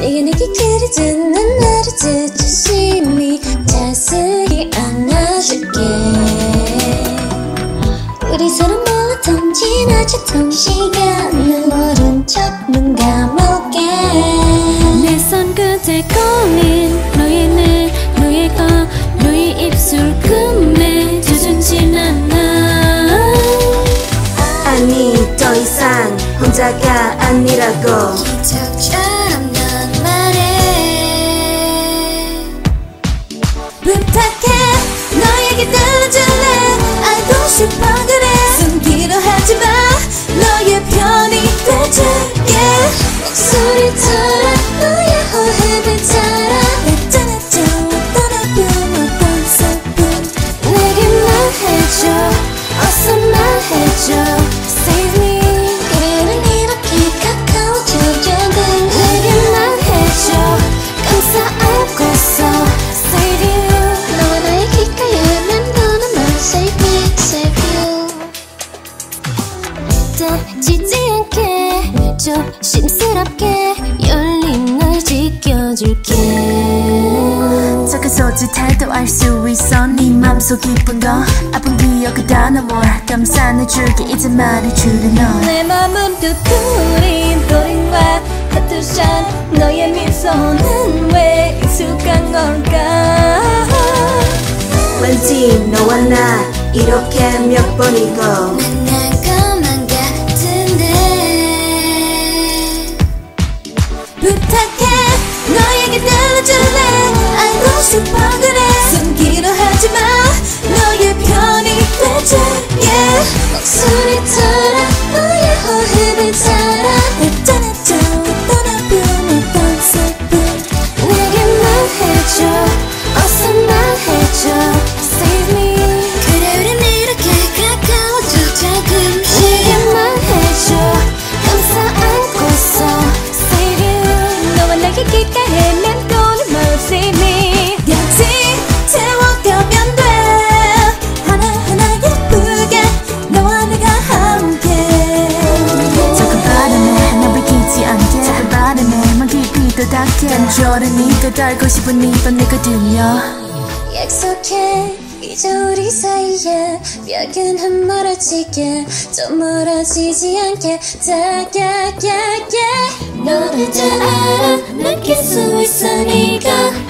내게 내게 그려주는 나를 조심히 자세히 안아줄게. 우리 사랑 눈치통 시간을 모른 척 눈 감을게. 내 손 끝에 고민 너의 눈 너의 거 너의 입술 금에 주준진 않아. 아니 더 이상 혼자가 아니라고. 기적처럼 넌 말해. 부탁해 너에게 들려줄래? 알고 싶어 않게 조심스럽게 열린 널 지켜줄게. 작은 소짓해도 알 수 있어. 네 맘속 깊은 거. 아픈 기억을 다 넘어. 감싸내줄게. 이제 말해줄래 너. 내 맘은 뚜뚜린 또린과 타투샷 너의 미소는 왜 익숙한 걸까? 왠지 너와 나 이렇게 몇 번이고 아름에만 깊이 또 닿게. 간절히 네가 달고 싶은 이건 내가 들려. 약속해 이제 우리 사이에 벽은 한 멀어지게. 좀 멀어지지 않게. 다가가게 너를 다 알아. 느낄 수 있어 네가.